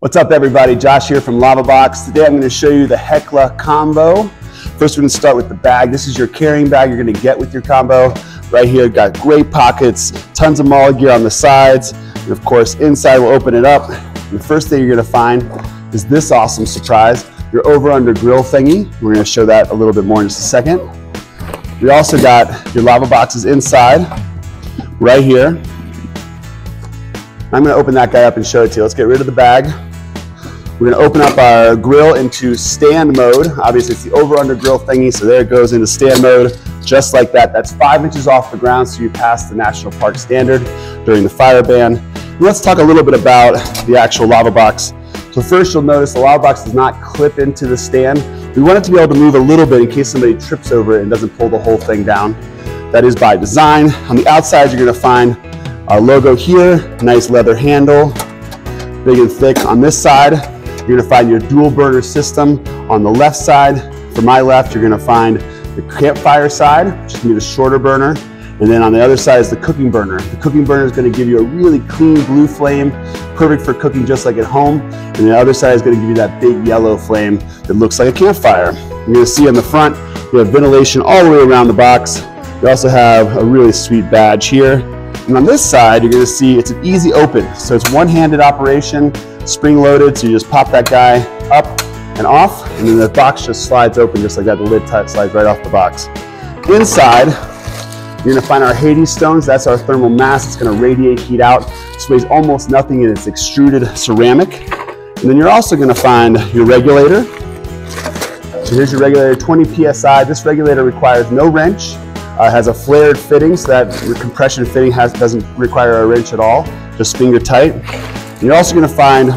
What's up everybody? Josh here from LavaBox. Today I'm going to show you the Hekla combo. First we're going to start with the bag. This is your carrying bag you're going to get with your combo. Right here, got great pockets, tons of MOLLE gear on the sides, and of course inside we'll open it up. And the first thing you're going to find is this awesome surprise, your over under grill thingy. We're going to show that a little bit more in just a second. We also got your LavaBoxes inside, right here. I'm to open that guy up and show it to you. Let's get rid of the bag. We're gonna open up our grill into stand mode. Obviously it's the over under grill thingy, so there it goes into stand mode, just like that. That's five inches off the ground, so you pass the National Park standard during the fire ban. Let's talk a little bit about the actual lava box. So first you'll notice the lava box does not clip into the stand. We want it to be able to move a little bit in case somebody trips over it and doesn't pull the whole thing down. That is by design. On the outside, you're gonna find our logo here, nice leather handle, big and thick on this side. You're gonna find your dual burner system on the left side. For my left, you're gonna find the campfire side, which is gonna be the shorter burner. And then on the other side is the cooking burner. The cooking burner is gonna give you a really clean blue flame, perfect for cooking just like at home. And the other side is gonna give you that big yellow flame that looks like a campfire. You're gonna see on the front, we have ventilation all the way around the box. We also have a really sweet badge here. And on this side, you're gonna see it's an easy open. So it's one-handed operation spring loaded, so you just pop that guy up and off, and then the box just slides open just like that. The lid slides right off the box. Inside, you're gonna find our Hades stones. That's our thermal mass. It's gonna radiate heat out. This weighs almost nothing and it's extruded ceramic. And then you're also gonna find your regulator. So here's your regulator, 20 PSI. This regulator requires no wrench. Uh, has a flared fitting, so that compression fitting has, doesn't require a wrench at all, just finger tight. You're also gonna find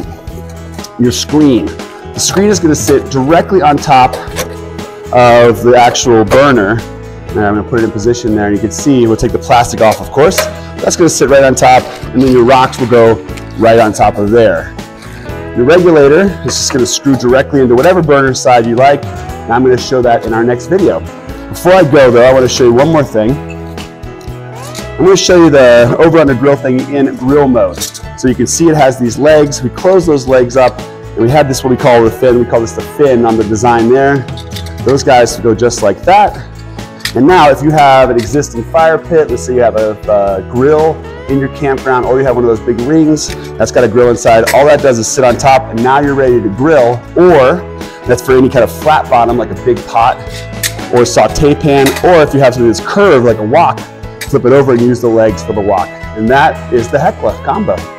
your screen. The screen is gonna sit directly on top of the actual burner. And I'm gonna put it in position there and you can see, we'll take the plastic off of course. That's gonna sit right on top and then your rocks will go right on top of there. Your regulator is just gonna screw directly into whatever burner side you like. And I'm gonna show that in our next video. Before I go though, I wanna show you one more thing. I'm gonna show you the over under grill thing in grill mode. So you can see it has these legs. We close those legs up and we have this what we call the fin. We call this the fin on the design there. Those guys go just like that. And now if you have an existing fire pit, let's say you have a, a grill in your campground or you have one of those big rings that's got a grill inside, all that does is sit on top and now you're ready to grill or that's for any kind of flat bottom like a big pot or saute pan or if you have something that's curved like a wok, flip it over and use the legs for the wok. And that is the Hekla combo.